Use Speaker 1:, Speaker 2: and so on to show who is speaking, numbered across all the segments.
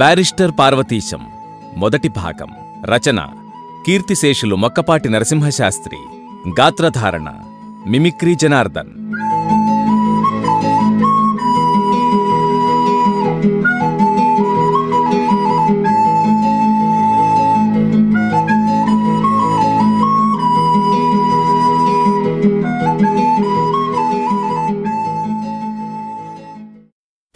Speaker 1: Barrister Parvateesam మొదటి భాగం రచన కీర్తిశేషులు మొక్కపాటి నరసింహశాస్త్రి గాత్రధారణ మిమిక్రీ జనార్దన్.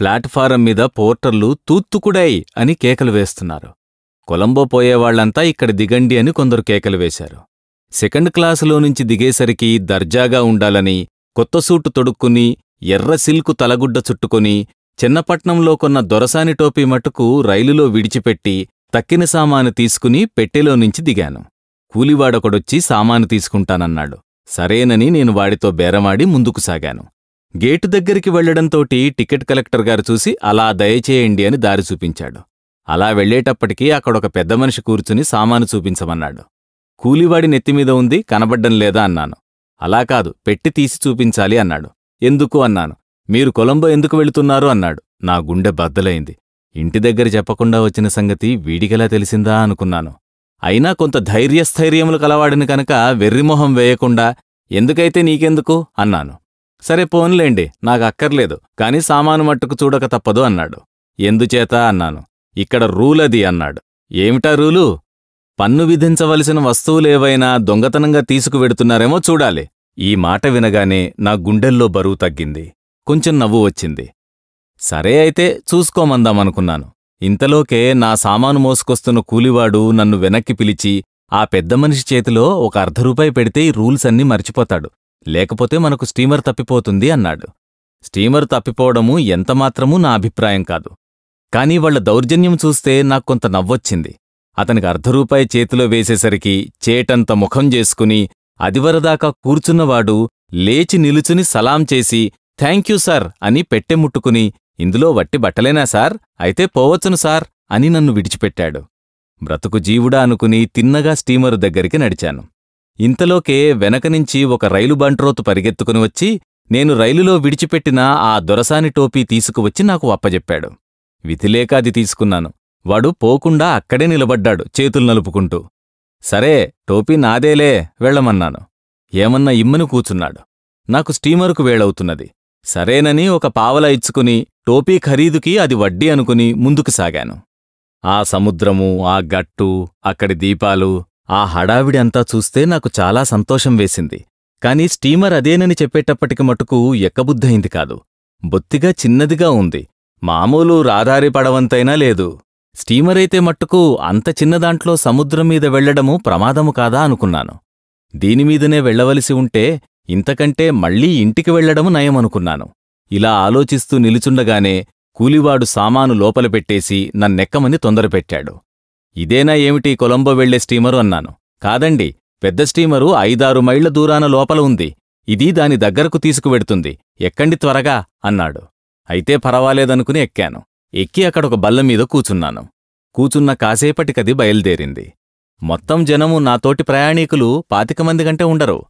Speaker 1: ప్లాట్ఫారం మీద పోర్టర్లు తూత్తుకుడై అని కేకలు వేస్తున్నారు. కొలంబో పోయేవాళ్ళంతా ఇక్కడ దిగండి అని కొందరు కేకలు వేశారు. సెకండ్ క్లాసులో నుంచి దిగేసరికి దర్జాగా ఉండాలని కొత్త సూటు తొడుక్కుని ఎర్ర సిల్కు తలగుడ్డ చుట్టుకొని చిన్నపట్నంలో కొన్న దొరసాని టోపీ మటుకు రైలులో విడిచిపెట్టి తక్కిన సామాను తీసుకుని పెట్టెలో నుంచి దిగాను. కూలివాడొకడొచ్చి సామాను తీసుకుంటానన్నాడు. సరేనని నేను వాడితో బేరమాడి ముందుకు సాగాను. గేటు దగ్గరికి వెళ్ళడంతోటి టికెట్ కలెక్టర్ గారు చూసి అలా దయచేయండి అని దారి చూపించాడు. అలా వెళ్ళేటప్పటికీ అక్కడొక పెద్ద మనిషి కూర్చుని సామాను చూపించమన్నాడు. కూలివాడి నెత్తిమీద ఉంది కనబడ్డం లేదా అన్నాను. అలా కాదు పెట్టి తీసి చూపించాలి అన్నాడు. ఎందుకు అన్నాను? మీరు కొలంబో ఎందుకు వెళుతున్నారు అన్నాడు. నా గుండె బద్దలైంది. ఇంటి దగ్గర చెప్పకుండా వచ్చిన సంగతి వీడికెలా తెలిసిందా అనుకున్నాను. అయినా కొంత ధైర్యస్థైర్యములు కలవాడిని కనుక వెర్రిమొహం వేయకుండా ఎందుకైతే నీకెందుకు? అన్నాను. సరే పోన్లేండి నాకు అక్కర్లేదు కాని సామాను మట్టుకు చూడక తప్పదు అన్నాడు. ఎందుచేత అన్నాను ఇక్కడ రూలది అన్నాడు. ఏమిటా రూలు? పన్ను విధించవలసిన వస్తువులేవైనా దొంగతనంగా తీసుకువెడుతున్నారేమో చూడాలి. ఈ మాట వినగానే నా గుండెల్లో బరువు తగ్గింది కొంచెం నవ్వు వచ్చింది. సరే అయితే చూసుకోమందామనుకున్నాను. ఇంతలోకే నా సామాను మోసుకొస్తున్న కూలివాడు నన్ను వెనక్కి పిలిచి ఆ పెద్ద మనిషి చేతిలో ఒక అర్ధ రూపాయి పెడితే ఈ రూల్స్ అన్నీ మర్చిపోతాడు. లేకపోతే మనకు స్టీమర్ తప్పిపోతుంది అన్నాడు. స్టీమర్ తప్పిపోవడము ఎంతమాత్రమూ నా అభిప్రాయం కాదు. కానీ వాళ్ళ దౌర్జన్యం చూస్తే నాకు కొంత నవ్వొచ్చింది. అతనికి అర్ధరూపాయి చేతిలో వేసేసరికి చేటంత ముఖం చేసుకుని అదివరదాకా కూర్చున్నవాడు లేచి నిలుచుని సలాం చేసి థ్యాంక్యూ సార్ అని పెట్టె ముట్టుకుని ఇందులో వట్టి బట్టలేనా సార్? అయితే పోవచ్చును సార్ అని నన్ను విడిచిపెట్టాడు. బ్రతుకు జీవుడా అనుకుని తిన్నగా స్టీమరు దగ్గరికి నడిచాను. ఇంతలోకే వెనకనుంచి ఒక రైలు బంట్రోతు పరిగెత్తుకుని వచ్చి నేను రైలులో విడిచిపెట్టిన ఆ దొరసాని టోపీ తీసుకువచ్చి నాకు అప్పజెప్పాడు. విధిలేక అది తీసుకున్నాను. వాడు పోకుండా అక్కడే నిలబడ్డాడు చేతులు నలుపుకుంటూ. సరే టోపీ నాదేలే వెళ్ళమన్నాను. ఏమన్నా ఇమ్మని కూచున్నాడు. నాకు స్టీమరుకు వేళవుతున్నది. సరేనని ఒక పావల ఇచ్చుకుని టోపీ ఖరీదుకి అది వడ్డీ అనుకుని ముందుకు సాగాను. ఆ సముద్రము ఆ గట్టు అక్కడి దీపాలు ఆ హడావిడి అంతా చూస్తే నాకు చాలా సంతోషం వేసింది. కాని స్టీమర్ అదేనని చెప్పేటప్పటికి మటుకు ఎక్కబుద్ధయింది కాదు. బొత్తిగా చిన్నదిగా ఉంది. మామూలు రాదారి పడవంతైనా లేదు. స్టీమరైతే మట్టుకు అంత చిన్నదాంట్లో సముద్రం మీద వెళ్ళడము ప్రమాదము కాదా అనుకున్నాను. దీనిమీదనే వెళ్ళవలసి ఉంటే ఇంతకంటే మళ్ళీ ఇంటికి వెళ్ళడము నయమనుకున్నాను. ఇలా ఆలోచిస్తూ నిలుచుండగానే కూలివాడు సామాను లోపల పెట్టేసి నన్నెక్కమని తొందరపెట్టాడు. ఇదేనా ఏమిటి కొలంబో వెళ్ళే స్టీమరు అన్నాను. కాదండి పెద్ద స్టీమరు ఐదారు మైళ్ళ దూరాన లోపల ఉంది. ఇది దాని దగ్గరకు తీసుకువెడుతుంది. ఎక్కండి త్వరగా అన్నాడు. అయితే పరవాలేదనుకుని ఎక్కాను. ఎక్కి అక్కడొక బల్లమీద కూచున్నాను. కూచున్న కాసేపటికది బయల్దేరింది. మొత్తం జనము నాతోటి ప్రయాణీకులు పాతికమంది కంటే ఉండరు.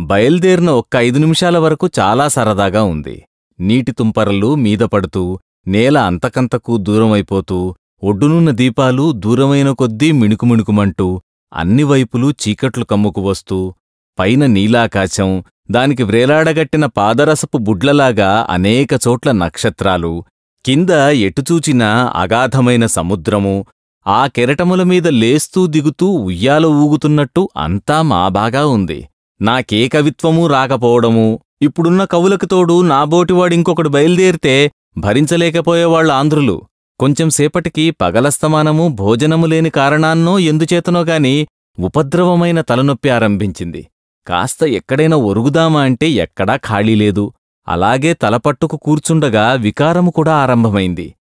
Speaker 1: బయల్దేరిన ఒక్క ఐదు నిమిషాల వరకు చాలా సరదాగా ఉంది. నీటి తుంపరలు మీద పడుతూ నేల అంతకంతకు దూరమైపోతూ ఒడ్డునున్న దీపాలు దూరమైన కొద్దీ మిణుకుమిణుకుమంటూ అన్ని వైపులూ చీకట్లు కమ్ముకు వస్తూ పైన నీలాకాశం దానికి వ్రేలాడగట్టిన పాదరసపు బుడ్లలాగా అనేక చోట్ల నక్షత్రాలు. కింద ఎటుచూచినా అగాధమైన సముద్రము. ఆ కెరటముల మీద లేస్తూ దిగుతూ ఉయ్యాల ఊగుతున్నట్టు అంతా మా బాగా ఉంది. నాకే కవిత్వమూ రాకపోవడము. ఇప్పుడున్న కవులకు తోడు నాబోటివాడింకొకడు బయలుదేరితే భరించలేకపోయేవాళ్ళ ఆంధ్రులు. కొంచెం సేపటికి పగలస్తమానము భోజనము లేని కారణాన్నో ఎందుచేతనో గాని ఉపద్రవమైన తలనొప్పి ఆరంభించింది. కాస్త ఎక్కడైనా ఒరుగుదామా అంటే ఎక్కడా ఖాళీ లేదు. అలాగే తలపట్టుకు కూర్చుండగా వికారము కూడా ఆరంభమైంది.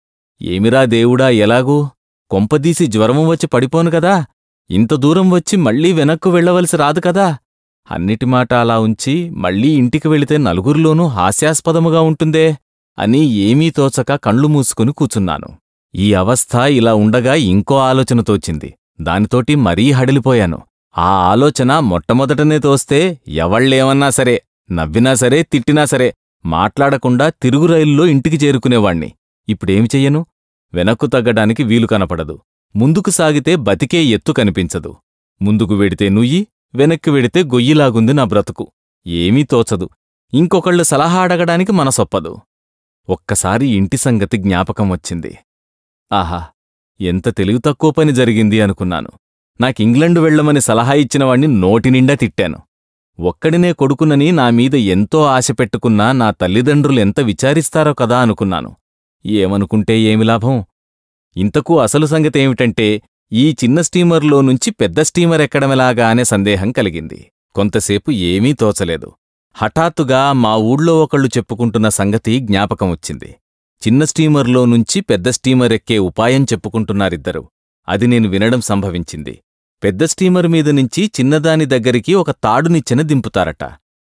Speaker 1: ఏమిరా దేవుడా ఎలాగూ? కొంపదీసి జ్వరము వచ్చి పడిపోను కదా? ఇంత దూరం వచ్చి మళ్ళీ వెనక్కు వెళ్ళవలసి రాదు కదా? అన్నిటి మాట అలా ఉంచి మళ్ళీ ఇంటికి వెళితే నలుగురిలోనూ హాస్యాస్పదముగా ఉంటుందే? అని ఏమీ తోచక కళ్ళు మూసుకుని కూచున్నాను. ఈ అవస్థ ఇలా ఉండగా ఇంకో ఆలోచన తోచింది. దానితోటి మరీ హడిలిపోయాను. ఆ ఆలోచన మొట్టమొదటనే తోస్తే ఎవళ్ళేమన్నా సరే నవ్వినా సరే తిట్టినా సరే మాట్లాడకుండా తిరుగు రైలులో ఇంటికి చేరుకునేవాణ్ణి. ఇప్పుడేమి చెయ్యను? వెనక్కు తగ్గడానికి వీలు కనపడదు. ముందుకు సాగితే బతికే ఎత్తు కనిపించదు. ముందుకు వెడితే నుయ్యి వెనక్కి వెడితే గొయ్యిలాగుంది నా బ్రతుకు. ఏమీ తోచదు. ఇంకొకళ్ళు సలహా అడగడానికి మనసొప్పదు. ఒక్కసారి ఇంటి సంగతి జ్ఞాపకం వచ్చింది. ఆహా ఎంత తెలివి తక్కువ పని జరిగింది అనుకున్నాను. నాకింగ్లండు వెళ్ళమని సలహా ఇచ్చినవాణ్ణి నోటినిండా తిట్టాను. ఒక్కడినే కొడుకునని నా మీద ఎంతో ఆశ పెట్టుకున్నా నా తల్లిదండ్రులు ఎంత విచారిస్తారో కదా అనుకున్నాను. ఏమనుకుంటే ఏమి లాభం? ఇంతకు అసలు సంగతేమిటంటే ఈ చిన్న స్టీమర్లో నుంచి పెద్ద స్టీమర్ ఎక్కడమెలాగా అనే సందేహం కలిగింది. కొంతసేపు ఏమీ తోచలేదు. హఠాత్తుగా మా ఊళ్ళో ఒకళ్ళు చెప్పుకుంటున్న సంగతి జ్ఞాపకం వచ్చింది. చిన్న స్టీమర్లో నుంచి పెద్ద స్టీమర్ ఎక్కే ఉపాయం చెప్పుకుంటున్నారిద్దరు. అది నేను వినడం సంభవించింది. పెద్ద స్టీమర్ మీద నుంచి చిన్నదాని దగ్గరికి ఒక తాడునిచ్చెన దింపుతారట.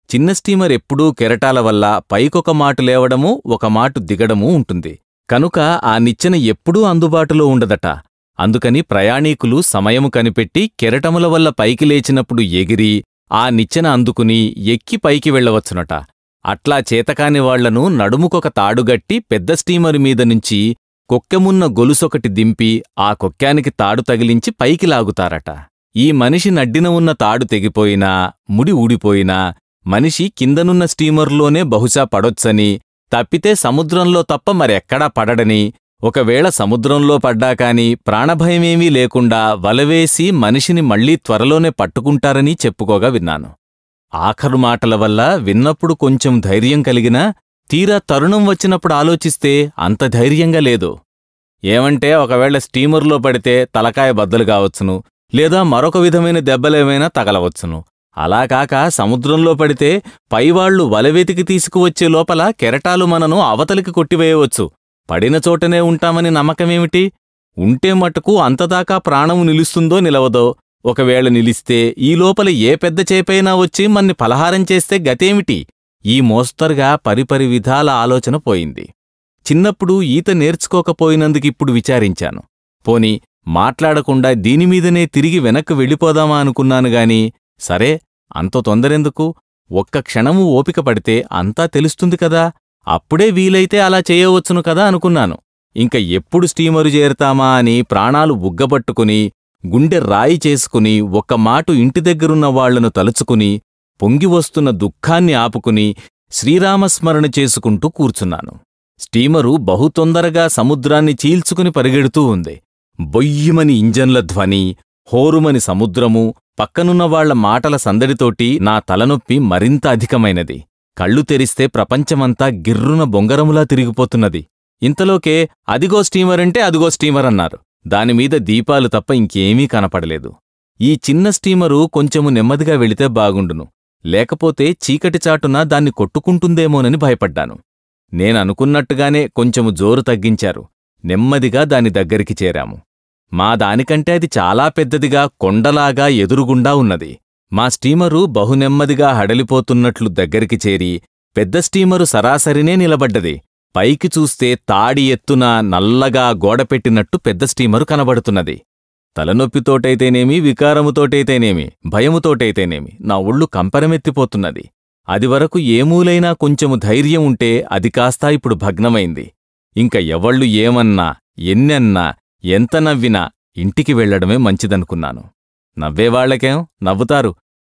Speaker 1: చిన్న స్టీమర్ ఎప్పుడూ కెరటాల వల్ల పైకొక మాటు లేవడమూ ఒక మాటు దిగడమూ ఉంటుంది. కనుక ఆ నిచ్చెన ఎప్పుడూ అందుబాటులో ఉండదట. అందుకని ప్రయాణీకులు సమయము కనిపెట్టి కెరటముల వల్ల పైకి లేచినప్పుడు ఎగిరి ఆ నిచ్చెన అందుకుని ఎక్కి పైకి వెళ్ళవచ్చునట. అట్లా చేతకాని వాళ్ళను నడుముకొక తాడుగట్టి పెద్ద స్టీమరు మీద నుంచి కొక్కెమున్న గొలుసొకటి దింపి ఆ కొక్కానికి తాడు తగిలించి పైకి లాగుతారట. ఈ మనిషి నడ్డిన ఉన్న తాడు తెగిపోయినా ముడి ఊడిపోయినా మనిషి కిందనున్న స్టీమర్లోనే బహుశా పడొచ్చని తప్పితే సముద్రంలో తప్ప మరెక్కడా పడడని ఒకవేళ సముద్రంలో పడ్డా కాని ప్రాణభయమేమీ లేకుండా వలవేసి మనిషిని మళ్ళీ త్వరలోనే పట్టుకుంటారని చెప్పుకోగా విన్నాను. ఆఖరు మాటల వల్ల విన్నప్పుడు కొంచెం ధైర్యం కలిగినా తీరా తరుణం వచ్చినప్పుడు ఆలోచిస్తే అంత ధైర్యంగా లేదు. ఏమంటే ఒకవేళ స్టీమర్లో పడితే తలకాయ బద్దలు కావచ్చును లేదా మరొక విధమైన దెబ్బలేమైనా తగలవచ్చును. అలా కాక సముద్రంలో పడితే పైవాళ్ళు వలవెతికి తీసుకువచ్చే లోపల కెరటాలు మనను అవతలికి కొట్టివేయవచ్చు. పడిన చోటనే ఉంటామని నమ్మకమేమిటి? ఉంటే మటుకు అంతదాకా ప్రాణము నిలుస్తుందో నిలవదో ఒకవేళ నిలిస్తే ఈ లోపల ఏ పెద్ద చేపైనా వచ్చి మన్ని పలహారం చేస్తే గతేమిటి? ఈ మోస్తరుగా పరిపరి విధాల ఆలోచన పోయింది. చిన్నప్పుడు ఈత నేర్చుకోకపోయినందుకిప్పుడు విచారించాను. పోని మాట్లాడకుండా దీనిమీదనే తిరిగి వెనక్కు వెళ్ళిపోదామా అనుకున్నాను గాని సరే అంత తొందరెందుకు? ఒక్క క్షణము ఓపిక పడితే అంతా తెలుస్తుంది కదా? అప్పుడే వీలైతే అలా చేయవచ్చును కదా అనుకున్నాను. ఇంక ఎప్పుడు స్టీమరు చేరతామా అని ప్రాణాలు ఉగ్గబట్టుకుని గుండె రాయి చేసుకుని ఒక్క మాటు ఇంటి దగ్గరున్న వాళ్ళను తలుచుకుని పొంగి వస్తున్న దుఃఖాన్ని ఆపుకుని శ్రీరామస్మరణ చేసుకుంటూ కూర్చున్నాను. స్టీమరు బహుతొందరగా సముద్రాన్ని చీల్చుకుని పరిగెడుతూ ఉంది. బొయ్యిమని ఇంజన్ల ధ్వని హోరుమని సముద్రము పక్కనున్న వాళ్ళ మాటల సందడితోటి నా తలనొప్పి మరింత అధికమైనది. కళ్ళు తెరిస్తే ప్రపంచమంతా గిర్రున బొంగరములా తిరిగిపోతున్నది. ఇంతలోకే అదిగో స్టీమరంటే అదిగో స్టీమర్ అన్నారు. దానిమీద దీపాలు తప్ప ఇంకేమీ కనపడలేదు. ఈ చిన్న స్టీమరు కొంచెము నెమ్మదిగా వెళితే బాగుండును. లేకపోతే చీకటి చాటున దాన్ని కొట్టుకుంటుందేమోనని భయపడ్డాను. నేననుకున్నట్టుగానే కొంచెము జోరు తగ్గించారు. నెమ్మదిగా దాని దగ్గరికి చేరాము. మా దానికంటే అది చాలా పెద్దదిగా కొండలాగా ఎదురుగుండా ఉన్నది. మా స్టీమరు బహునెమ్మదిగా హడలిపోతున్నట్లు దగ్గరికి చేరి పెద్ద స్టీమరు సరాసరినే నిలబడ్డది. పైకి చూస్తే తాడి ఎత్తున నల్లగా గోడపెట్టినట్టు పెద్ద స్టీమరు కనబడుతున్నది. తలనొప్పితోటైతేనేమి వికారముతోటైతేనేమి భయముతోటైతేనేమి నా ఒళ్ళు కంపరమెత్తిపోతున్నది. అది వరకు ఏమూలైనా కొంచెము ధైర్యం ఉంటే అది కాస్తా ఇప్పుడు భగ్నమైంది. ఇంక ఎవళ్ళు ఏమన్నా ఎన్నెన్నా ఎంత నవ్వినా ఇంటికి వెళ్ళడమే మంచిదనుకున్నాను. నవ్వేవాళ్ళకేం నవ్వుతారు.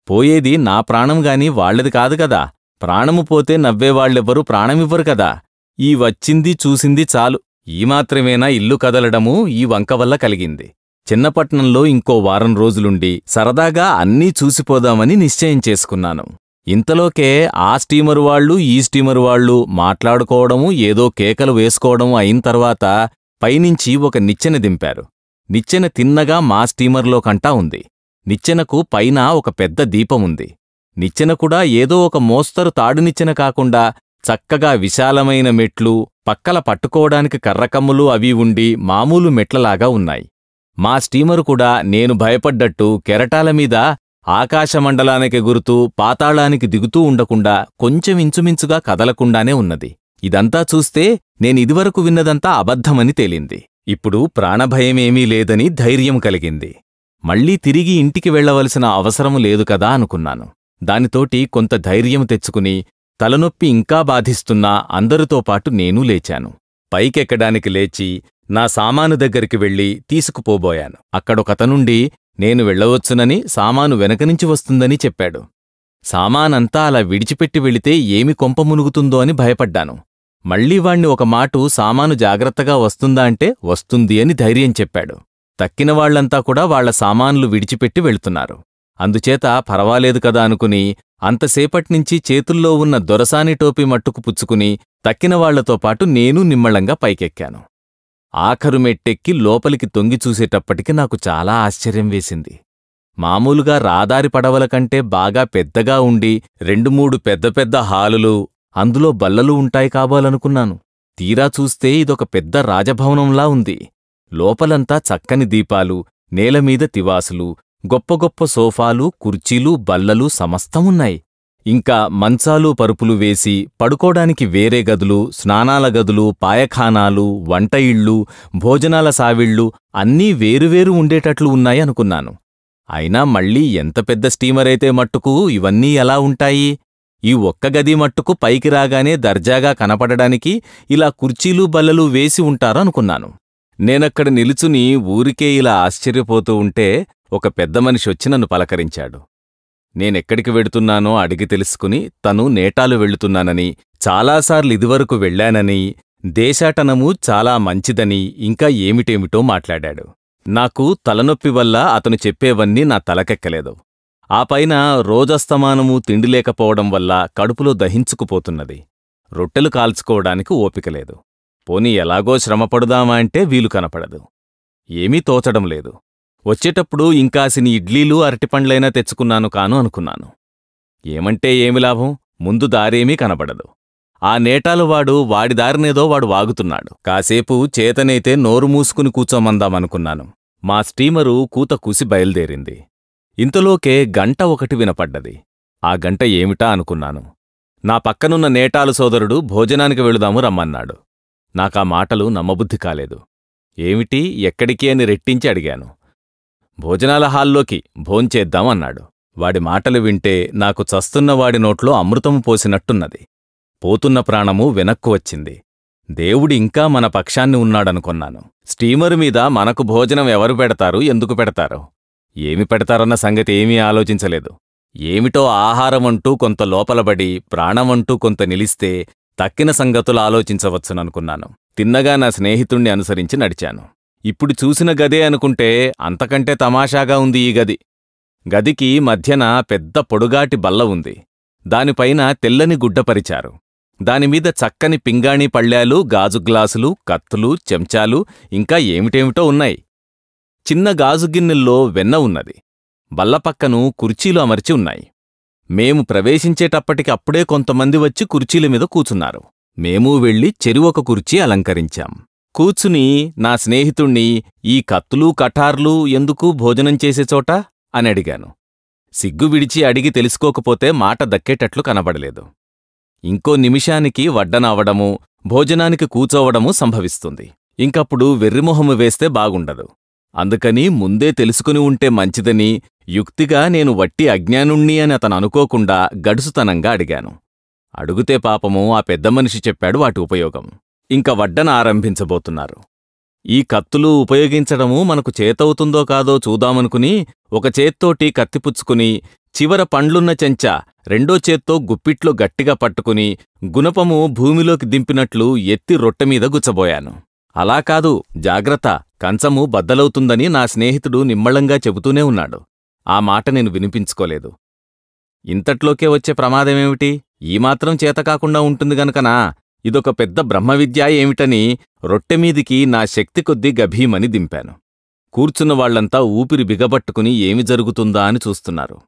Speaker 1: పోయేది నా ప్రాణం గాని వాళ్ళది కాదు కదా. ప్రాణము పోతే నవ్వేవాళ్ళెవ్వరూ ప్రాణమివ్వరు కదా. ఈ వచ్చింది చూసింది చాలు. ఈ మాత్రమేనా ఇల్లు కదలడము ఈ వంక వల్ల కలిగింది. చిన్నపట్నంలో ఇంకో వారం రోజులుండి సరదాగా అన్నీ చూసిపోదామని నిశ్చయం చేసుకున్నాను. ఇంతలోకే ఆ స్టీమరు వాళ్ళు ఈ స్టీమరు వాళ్ళు మాట్లాడుకోవడము ఏదో కేకలు వేసుకోవడము అయిన తర్వాత పైనుంచి ఒక నిచ్చెన దింపారు. నిచ్చెన తిన్నగా మా స్టీమర్లో కంటా ఉంది. నిచ్చెనకు పైన ఒక పెద్ద దీపముంది. నిచ్చెన కూడా ఏదో ఒక మోస్తరు తాడునిచ్చెన కాకుండా చక్కగా విశాలమైన మెట్లు పక్కల పట్టుకోవడానికి కర్రకమ్ములు అవి ఉండి మామూలు మెట్లలాగా ఉన్నాయి. మా స్టీమరు కూడా నేను భయపడ్డట్టు కెరటాల మీద ఆకాశమండలానికి గురుతూ పాతాళానికి దిగుతూ ఉండకుండా కొంచెం ఇంచుమించుగా కదలకుండానే ఉన్నది. ఇదంతా చూస్తే నేనిదివరకు విన్నదంతా అబద్ధమని తేలింది. ఇప్పుడు ప్రాణభయమేమీ లేదని ధైర్యం కలిగింది. మళ్ళీ తిరిగి ఇంటికి వెళ్ళవలసిన అవసరము లేదు కదా అనుకున్నాను. దానితోటి కొంత ధైర్యం తెచ్చుకుని తలనొప్పి ఇంకా బాధిస్తున్నా అందరితో పాటు నేనూ లేచాను. పైకెక్కడానికి లేచి నా సామాను దగ్గరికి వెళ్ళి తీసుకుపోబోయాను. అక్కడొకతనుండి నేను వెళ్ళవచ్చునని సామాను వెనకనుంచి వస్తుందని చెప్పాడు. సామానంతా అలా విడిచిపెట్టి వెళితే ఏమి కొంప మునుగుతుందో అని భయపడ్డాను. మళ్ళీ వాణ్ణి ఒక మాటు సామాను జాగ్రత్తగా వస్తుందా అంటే వస్తుంది అని ధైర్యం చెప్పాడు. తక్కిన వాళ్ళంతా కూడా వాళ్ళ సామాన్లు విడిచిపెట్టి వెళ్తున్నారు. అందుచేత పర్వాలేదు కదా అనుకుని అంతసేపట్నించి చేతుల్లో ఉన్న దొరసాని టోపీ మట్టుకు పుచ్చుకుని తక్కిన వాళ్ళతో పాటు నేను నిమ్మళంగా పైకెక్కాను. ఆఖరు మెట్టెక్కి లోపలికి తొంగి చూసేటప్పటికి నాకు చాలా ఆశ్చర్యం వేసింది. మామూలుగా రాదారి పడవల కంటే బాగా పెద్దగా ఉండి రెండు మూడు పెద్ద పెద్ద హాలులు అందులో బల్లలు ఉంటాయి కాబోలనుకున్నాను. తీరా చూస్తే ఇదొక పెద్ద రాజభవనంలా ఉంది. లోపలంతా చక్కని దీపాలు నేలమీద తివాసులు గొప్ప గొప్ప సోఫాలు కుర్చీలు బల్లలు సమస్తమున్నాయి. ఇంకా మంచాలు పరుపులు వేసి పడుకోడానికి వేరే గదులు స్నానాల గదులు పాయఖానాలు వంట ఇళ్ళు భోజనాల సావిళ్ళు అన్నీ వేరువేరు ఉండేటట్లు ఉన్నాయనుకున్నాను అయినా మళ్ళీ ఎంత పెద్ద స్టీమరైతే మట్టుకు ఇవన్నీ ఎలా ఉంటాయి? ఈ ఒక్క గది మట్టుకు పైకి రాగానే దర్జాగా కనపడడానికి ఇలా కుర్చీలు బల్లలు వేసి ఉంటారనుకున్నాను. నేనక్కడ నిలుచుని ఊరికే ఇలా ఆశ్చర్యపోతూ ఉంటే ఒక పెద్ద మనిషి వచ్చి నన్ను పలకరించాడు. నేనెక్కడికి వెడుతున్నానో అడిగి తెలుసుకుని తను నేటాలు వెళుతున్నానని చాలాసార్లు ఇదివరకు వెళ్ళానని దేశాటనము చాలా మంచిదని ఇంకా ఏమిటేమిటో మాట్లాడాడు. నాకు తలనొప్పి వల్ల అతను చెప్పేవన్నీ నా తలకెక్కలేదు. ఆ పైన రోజస్తమానము తిండి లేకపోవడం వల్ల కడుపులో దహించుకుపోతున్నది. రొట్టెలు కాల్చుకోవడానికి ఓపికలేదు పోనీ ఎలాగో శ్రమపడుదామా అంటే వీలు కనపడదు. ఏమీ తోచడం లేదు. వచ్చేటప్పుడు ఇంకాసిని ఇడ్లీలు అరటిపండ్లైనా తెచ్చుకున్నాను కాను అనుకున్నాను. ఏమంటే ఏమి లాభం? ముందు దారేమీ కనబడదు. ఆ నేటాలు వాడు వాడి దారినేదో వాడు వాగుతున్నాడు. కాసేపు చేతనైతే నోరు మూసుకుని కూచోమందామనుకున్నాను మా స్టీమరు కూత కూసి బయలుదేరింది. ఇంతలోకే గంట ఒకటి వినపడ్డది. ఆ గంట ఏమిటా అనుకున్నాను. నా పక్కనున్న నేటాలు సోదరుడు భోజనానికి వెళుదాము రమ్మన్నాడు. నాకా మాటలు నమ్మబుద్ధి కాలేదు. ఏమిటి ఎక్కడికి అని రెట్టించి అడిగాను. భోజనాల హాల్లోకి భోంచేద్దాం అన్నాడు. వాడి మాటలు వింటే నాకు చస్తున్న వాడి నోట్లో అమృతము పోసినట్టున్నది. పోతున్న ప్రాణము వెనక్కు వచ్చింది. దేవుడి ఇంకా మన పక్షాన్ని ఉన్నాడనుకొన్నాను. స్టీమరు మీద మనకు భోజనం ఎవరు పెడతారు ఎందుకు పెడతారు? ఏమి పెడతారన్న సంగతి ఏమీ ఆలోచించలేదు. ఏమిటో ఆహారమంటూ కొంత లోపలబడి ప్రాణమంటూ కొంత నిలిస్తే తక్కిన సంగతులు ఆలోచించవచ్చుననుకున్నాను. తిన్నగా నా స్నేహితుణ్ణి అనుసరించి నడిచాను. ఇప్పుడు చూసిన గదే అనుకుంటే అంతకంటే తమాషాగా ఉంది ఈ గది. గదికి మధ్యన పెద్ద పొడుగాటి బల్ల ఉంది. దానిపైన తెల్లని గుడ్డపరిచారు దానిమీద చక్కని పింగాణీ పళ్ళాలు గాజు గ్లాసులు కత్తులు చెంచాలు ఇంకా ఏమిటేమిటో ఉన్నాయి. చిన్న గాజు గిన్నెల్లో వెన్న ఉన్నది. బల్లపక్కను కుర్చీలు అమర్చి ఉన్నాయి. మేము ప్రవేశించేటప్పటికి అప్పుడే కొంతమంది వచ్చి కుర్చీల మీద కూచున్నారు. మేమూ వెళ్ళి చెరువొక కుర్చీ అలంకరించాం. కూచుని నా స్నేహితుణ్ణి ఈ కత్తులు కఠార్లు ఎందుకు భోజనం చేసే చోట? అని అడిగాను. సిగ్గు విడిచి అడిగి తెలుసుకోకపోతే మాట దక్కేటట్లు కనబడలేదు. ఇంకో నిమిషానికి వడ్డనవడము భోజనానికి కూచోవడము సంభవిస్తుంది. ఇంకప్పుడు వెర్రిమొహము వేస్తే బాగుండదు. అందుకని ముందే తెలుసుకుని ఉంటే మంచిదని యుక్తిగా నేను వట్టి అజ్ఞానుణ్ణి అని అతను అనుకోకుండా గడుసుతనంగా అడిగాను. అడుగుతే పాపము ఆ పెద్ద మనిషి చెప్పాడు వాటి ఉపయోగం. ఇంక వడ్డన ఆరంభించబోతున్నారు. ఈ కత్తులు ఉపయోగించడము మనకు చేతవుతుందో కాదో చూదామనుకుని ఒక చేత్తోటి కత్తిపుచ్చుకుని చివర పండ్లున్న చెంచా రెండో చేత్తో గుప్పిట్లో గట్టిగా పట్టుకుని గుణపము భూమిలోకి దింపినట్లు ఎత్తి రొట్టెమీద గుచ్చబోయాను. అలా కాదు జాగ్రత్త కంచము బద్దలవుతుందని నా స్నేహితుడు నిమ్మళంగా చెబుతూనే ఉన్నాడు. ఆ మాట నేను వినిపించుకోలేదు. ఇంతట్లోకే వచ్చే ప్రమాదమేమిటి? ఈమాత్రం చేతకాకుండా చేత కాకుండా ఉంటుంది గనుకనా? ఇదొక పెద్ద బ్రహ్మవిద్య ఏమిటని రొట్టెమీదికి నా శక్తి కొద్దీ గభీమని దింపాను. కూర్చున్న వాళ్ళంతా ఊపిరి బిగబట్టుకుని ఏమి జరుగుతుందా అని చూస్తున్నారు.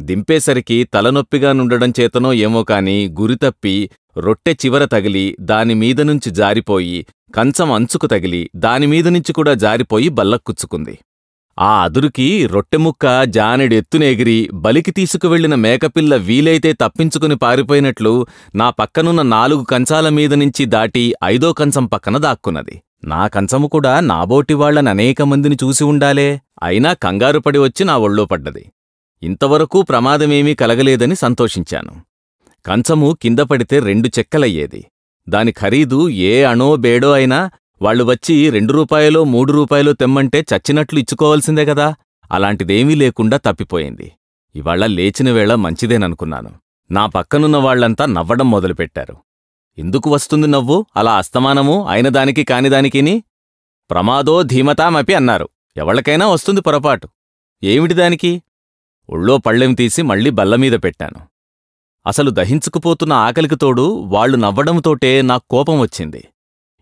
Speaker 1: దింపేసరికి తలనొప్పిగా నుండడం చేతనో ఏమో కాని గురితప్పి రొట్టె చివర తగిలి దానిమీద నుంచి జారిపోయి కంచం అంచుకు తగిలి దానిమీద నుంచి కూడా జారిపోయి బల్లక్కుచ్చుకుంది. ఆ అదురుకి రొట్టెముక్క జానెడెత్తునెగిరి బలికి తీసుకువెళ్ళిన మేకపిల్ల వీలైతే తప్పించుకుని పారిపోయినట్లు నా పక్కనున్న నాలుగు కంచాల మీద నుంచి దాటి ఐదో కంచం పక్కన దాక్కున్నది. నా కంచము కూడా నాబోటివాళ్ళని అనేక మందిని చూసి ఉండాలే అయినా కంగారుపడి వచ్చి నా ఒళ్ళో పడ్డది. ఇంతవరకు ప్రమాదమేమీ కలగలేదని సంతోషించాను. కంచము కింద పడితే రెండు చెక్కలయ్యేది. దాని ఖరీదు ఏ అణో బేడో అయినా వాళ్ళు వచ్చి రెండు రూపాయలో మూడు రూపాయలో తెమ్మంటే చచ్చినట్లు ఇచ్చుకోవాల్సిందే కదా. అలాంటిదేమీ లేకుండా తప్పిపోయింది. ఇవాళ లేచిన వేళ మంచిదేననుకున్నాను. నా పక్కనున్న వాళ్ళంతా నవ్వడం మొదలుపెట్టారు. ఎందుకు వస్తుంది నవ్వు? అలా అస్తమానము? అయిన దానికి కానిదానికిని ప్రమాదో ధీమతామపి అన్నారు. ఎవళ్ళకైనా వస్తుంది పొరపాటు. ఏమిటి దానికి? ఒళ్ళో పళ్ళెం తీసి మళ్ళీ బల్లమీద పెట్టాను. అసలు దహించుకుపోతున్న ఆకలికి తోడు వాళ్ళు నవ్వడంతోటే నాకు కోపం వచ్చింది.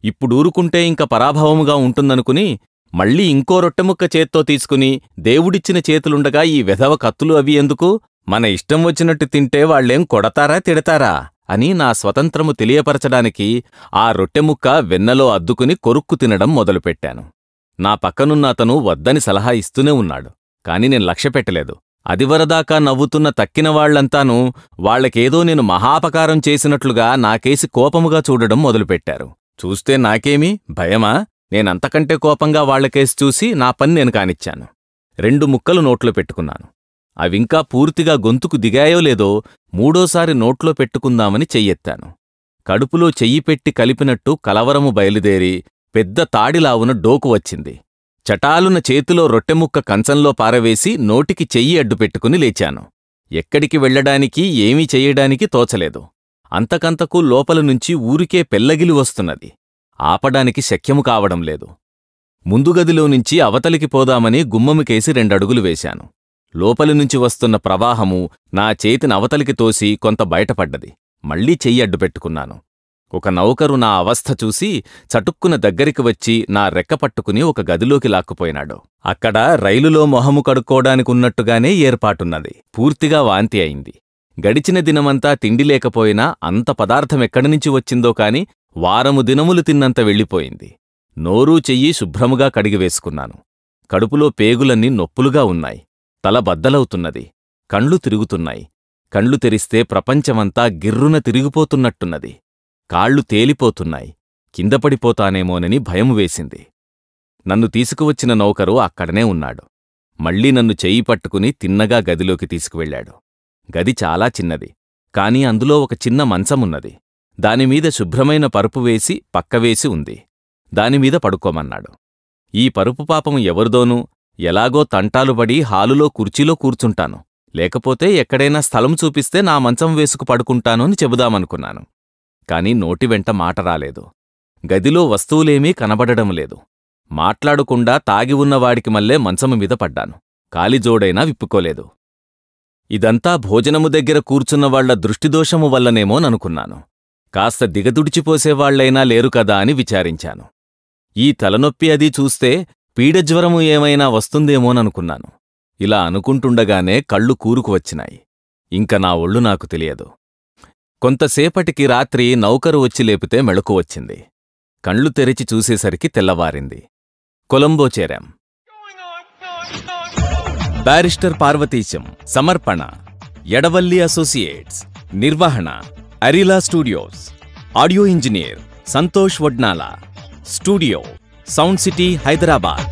Speaker 1: ఇప్పుడూరుకుంటే ఇంక పరాభవముగా ఉంటుందనుకుని మళ్ళీ ఇంకో రొట్టెముక్క చేత్తో తీసుకుని దేవుడిచ్చిన చేతులుండగా ఈ వెధవ కత్తులు అవి ఎందుకు? మన ఇష్టం వచ్చినట్టు తింటే వాళ్ళేం కొడతారా తిడతారా? అని నా స్వతంత్రము తెలియపరచడానికి ఆ రొట్టెముక్క వెన్నలో అద్దుకుని కొరుక్కు తినడం మొదలుపెట్టాను. నా పక్కనున్న అతను వద్దని సలహా ఇస్తూనే ఉన్నాడు. కాని నేను లక్ష్యపెట్టలేదు అదివరదాకా నవ్వుతున్న తక్కిన వాళ్ళంతానూ వాళ్ళకేదో నేను మహాపకారం చేసినట్లుగా నాకేసి కోపముగా చూడడం మొదలుపెట్టారు. చూస్తే నాకేమీ? భయమా? నేనంతకంటే కోపంగా వాళ్ళకేసి చూసి నా పని నేను కానిచ్చాను. రెండు ముక్కలు నోట్లో పెట్టుకున్నాను. అవింకా పూర్తిగా గొంతుకు దిగాయో లేదో మూడోసారి నోట్లో పెట్టుకుందామని చెయ్యెత్తాను. కడుపులో చెయ్యి పెట్టి కలిపినట్టు కలవరము బయలుదేరి పెద్ద తాడిలావున డోకు వచ్చింది. చటాలున చేతిలో రొట్టెముక్క కంచంలో పారవేసి నోటికి చెయ్యి అడ్డుపెట్టుకుని లేచాను. ఎక్కడికి వెళ్ళడానికి ఏమీ చెయ్యడానికి తోచలేదు. అంతకంతకు లోపల నుంచి ఊరికే పెల్లగిలి వస్తున్నది. ఆపడానికి శక్యము కావడం లేదు. ముందుగదిలో నుంచి అవతలికి పోదామని గుమ్మముకేసి రెండడుగులు వేశాను. లోపలి నుంచి వస్తున్న ప్రవాహము నా చేతిని అవతలికి తోసి కొంత బయటపడ్డది. మళ్ళీ చెయ్యి అడ్డుపెట్టుకున్నాను ఒక నౌకరు నా అవస్థ చూసి చటుక్కున దగ్గరికి వచ్చి నా రెక్క పట్టుకుని ఒక గదిలోకి లాక్కుపోయినాడు. అక్కడ రైలులో మొహము కడుక్కోడానికున్నట్టుగానే ఏర్పాటున్నది. పూర్తిగా వాంతి అయింది. గడిచిన దినమంతా తిండి లేకపోయినా అంత పదార్థమెక్కడినుంచి వచ్చిందో కాని వారము దినములు తిన్నంత వెళ్ళిపోయింది. నోరూ చెయ్యి శుభ్రముగా కడిగివేసుకున్నాను కడుపులో పేగులన్నీ నొప్పులుగా ఉన్నాయి. తల బద్దలవుతున్నది. కండ్లు తిరుగుతున్నాయి. కండ్లు తెరిస్తే ప్రపంచమంతా గిర్రున తిరిగిపోతున్నట్టున్నది. కాళ్ళు తేలిపోతున్నాయి. కిందపడిపోతానేమోనని భయం వేసింది. నన్ను తీసుకువచ్చిన నౌకరు అక్కడనే ఉన్నాడు. మళ్ళీ నన్ను చెయ్యి పట్టుకుని తిన్నగా గదిలోకి తీసుకువెళ్ళాడు గది చాలా చిన్నది. కాని అందులో ఒక చిన్న మంచమున్నది. దానిమీద శుభ్రమైన పరుపు వేసి పక్కవేసి ఉంది. దానిమీద పడుకోమన్నాడు. ఈ పరుపు పాపం ఎవరిదోనూ ఎలాగో తంటాలుబడి హాలులో కుర్చీలో కూర్చుంటాను. లేకపోతే ఎక్కడైనా స్థలం చూపిస్తే నా మంచం వేసుకు పడుకుంటాను అని చెబుదామనుకున్నాను. కాని నోటి వెంట మాట రాలేదు. గదిలో వస్తువులేమీ కనబడడం లేదు. మాట్లాడకుండా తాగి ఉన్నవాడికి మల్లే మంచము మీద పడ్డాను. కాలిజోడైనా విప్పుకోలేదు. ఇదంతా భోజనము దగ్గర కూర్చున్నవాళ్ళ దృష్టిదోషము వల్లనేమోననుకున్నాను కాస్త దిగదుడిచిపోసేవాళ్ళైనా లేరు కదా అని విచారించాను. ఈ తలనొప్పి అది చూస్తే పీడజ్వరము ఏమైనా వస్తుందేమోననుకున్నాను ఇలా అనుకుంటుండగానే కళ్ళు కూరుకు వచ్చినాయి. ఇంక నా ఒళ్ళు నాకు తెలియదు. కొంతసేపటికి రాత్రి నౌకరు వచ్చి లేపితే మెళకు వచ్చింది. కళ్ళు తెరిచి చూసేసరికి తెల్లవారింది. కొలంబో చేరాం. బ్యారిస్టర్ పార్వతీశం సమర్పణ ఎడవల్లి అసోసియేట్స్ నిర్వహణ Arila studios audio engineer Santosh Vadnala studio sound city Hyderabad.